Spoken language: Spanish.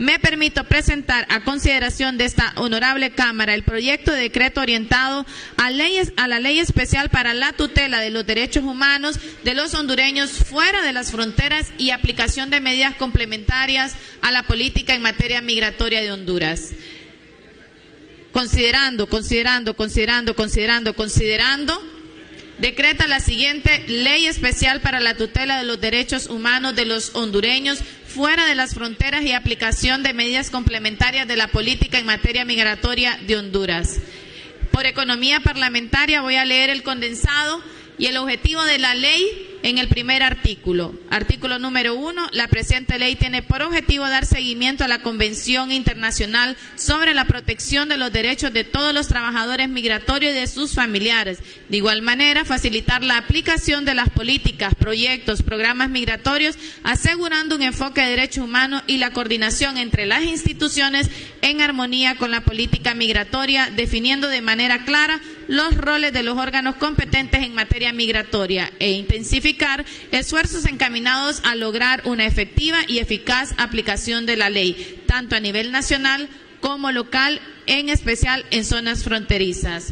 me permito presentar a consideración de esta honorable Cámara el proyecto de decreto orientado a, la ley especial para la tutela de los derechos humanos de los hondureños fuera de las fronteras y aplicación de medidas complementarias a la política en materia migratoria de Honduras. Considerando, considerando, considerando, considerando, considerando, decreta la siguiente ley especial para la tutela de los derechos humanos de los hondureños fuera de las fronteras y aplicación de medidas complementarias de la política en materia migratoria de Honduras. Por economía parlamentaria voy a leer el condensado y el objetivo de la ley en el primer artículo. Artículo número uno, la presente ley tiene por objetivo dar seguimiento a la Convención Internacional sobre la protección de los derechos de todos los trabajadores migratorios y de sus familiares. De igual manera, facilitar la aplicación de las políticas, proyectos, programas migratorios, asegurando un enfoque de derechos humanos y la coordinación entre las instituciones en armonía con la política migratoria, definiendo de manera clara los roles de los órganos competentes en materia migratoria e esfuerzos encaminados a lograr una efectiva y eficaz aplicación de la ley, tanto a nivel nacional como local, en especial en zonas fronterizas.